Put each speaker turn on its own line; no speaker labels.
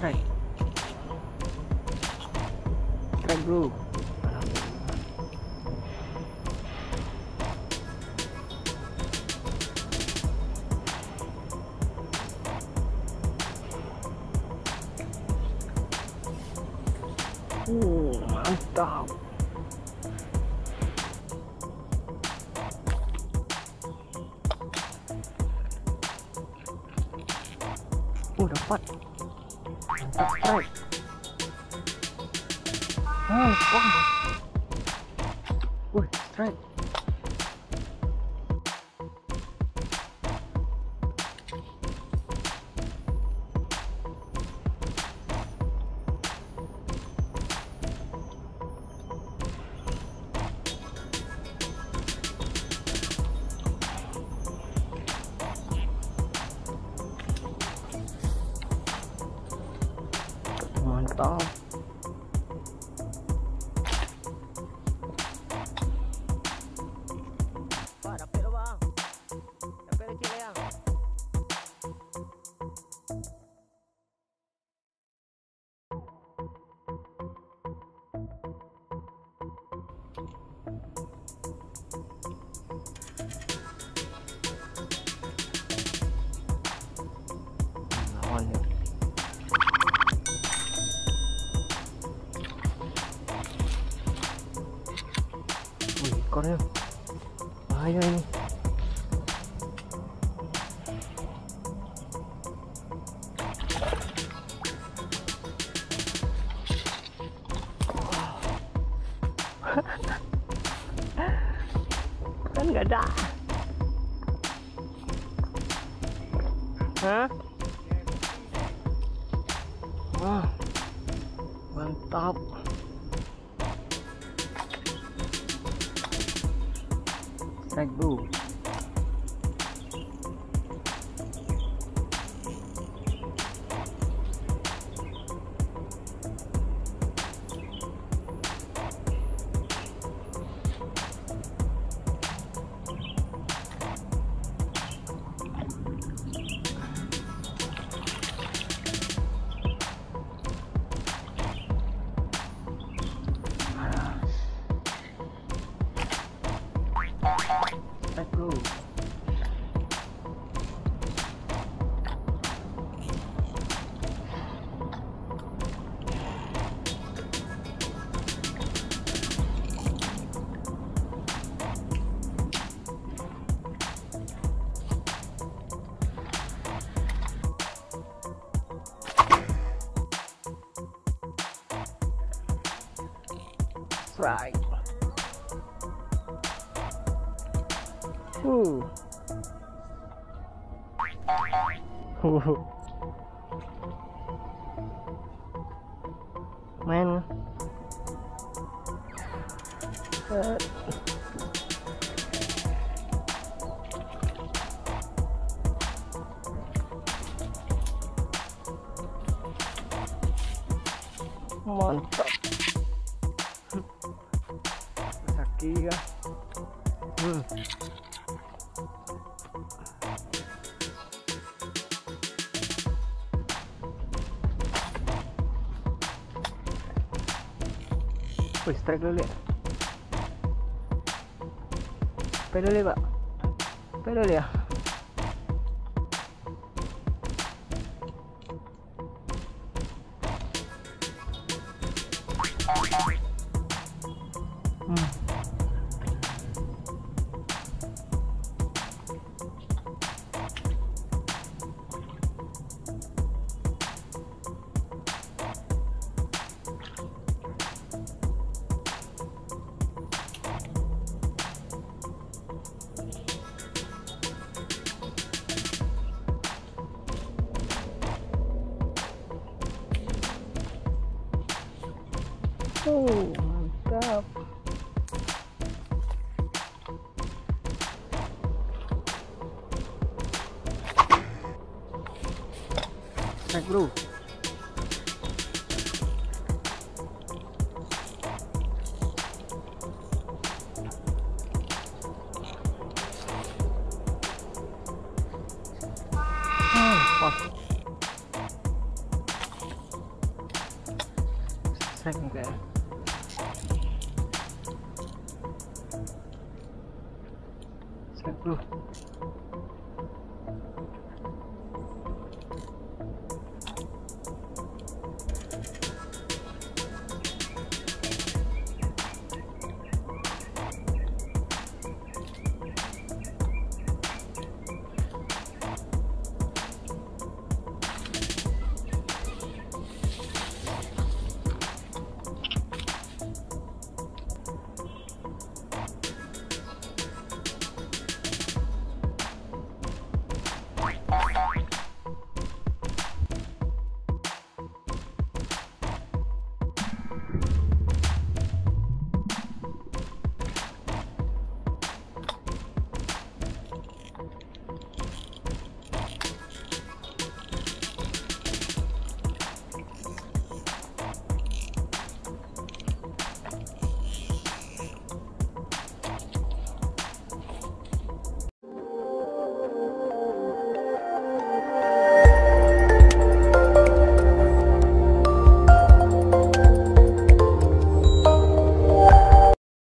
try. Try bro. Oh, mantap. Oh, dapat. Strike. Oh, wah. Wih, strike. Mantap. Có đấy không? Ai ơi Kan nggak ada. Hah? Wah, mantap. Strike bro. Strike bro. Ooh. Ooh. Man. Uh, mantap. Sakit ya. Hmm. Pues tráigale. Pero le va. Pero le va. Oh, mantap. Naik bro. seng deh Set,